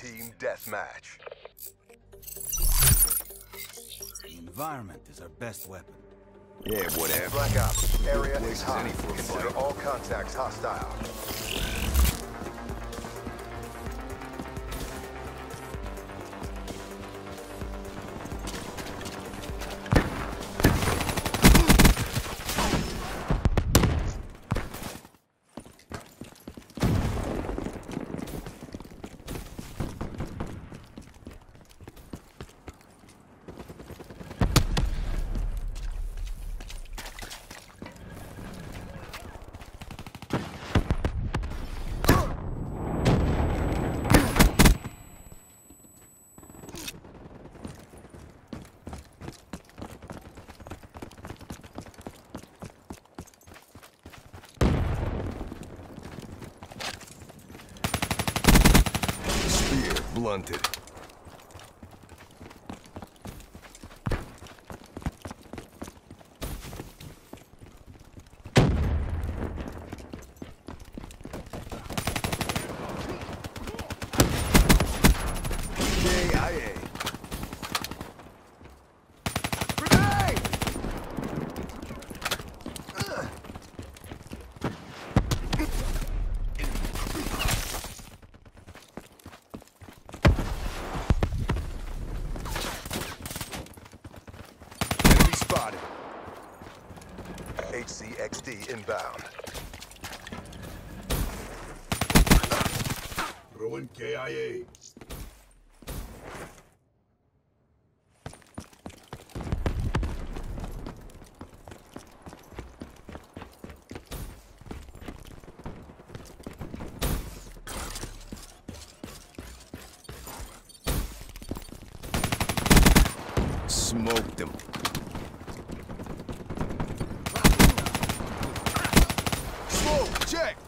Team Deathmatch. The environment is our best weapon. Yeah, whatever. Black Ops, area is is hot. any for a Consider all contacts hostile. Blunted. EKIA. Grenade! Enemy spotted. HCXD inbound. Throwing KIA. Check.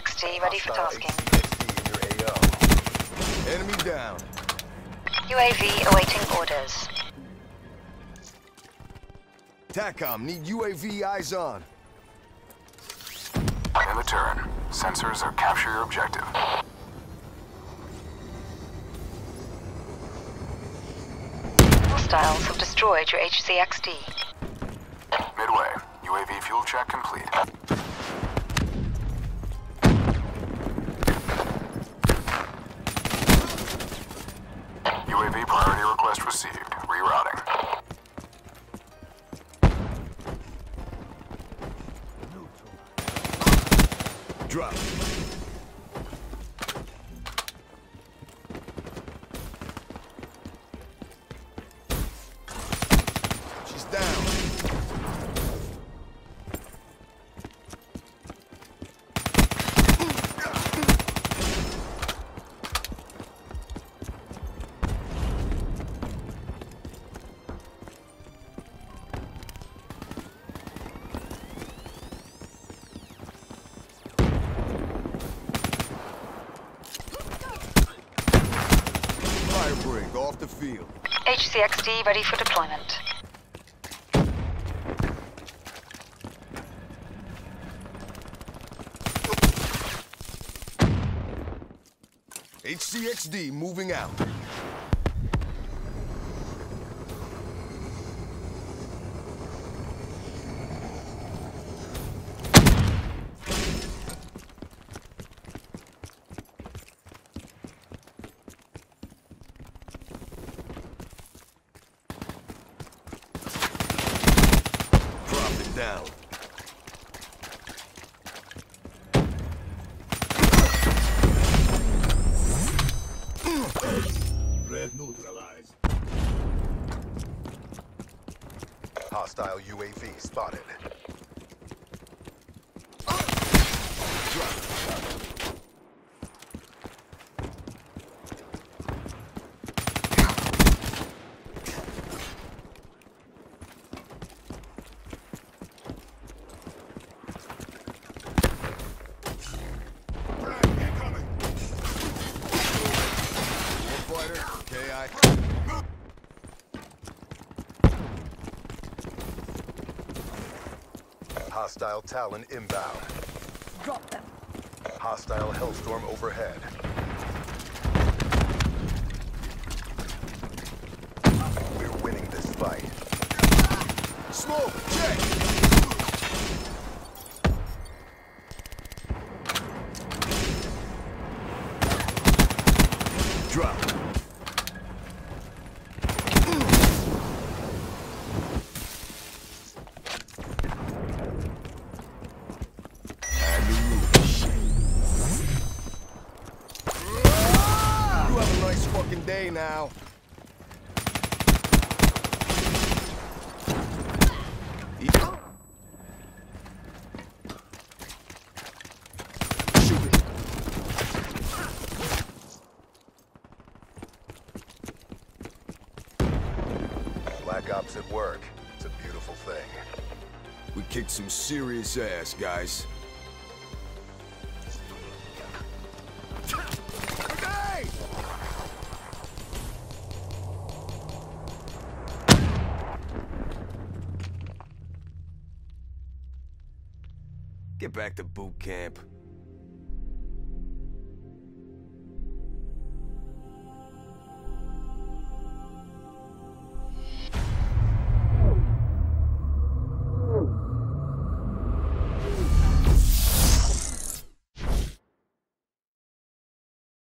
HCXD ready for tasking. HCXD in your AO. Enemy down. UAV awaiting orders. TACOM, need UAV eyes on. In the turn, sensors are capture your objective. Hostiles have destroyed your HCXD. Midway, UAV fuel check complete. UAV priority request received. Rerouting. Drop. Field. HCXD ready for deployment. HCXD moving out. Drop it down. Red neutralized. Hostile UAV spotted. Hostile Talon inbound. Drop them. Hostile Hellstorm overhead. We're winning this fight. Smoke, check. Drop. And the roof. You have a nice fucking day now. Eat. Shoot it. Black Ops at work. It's a beautiful thing. We kicked some serious ass, guys. Get back to boot camp.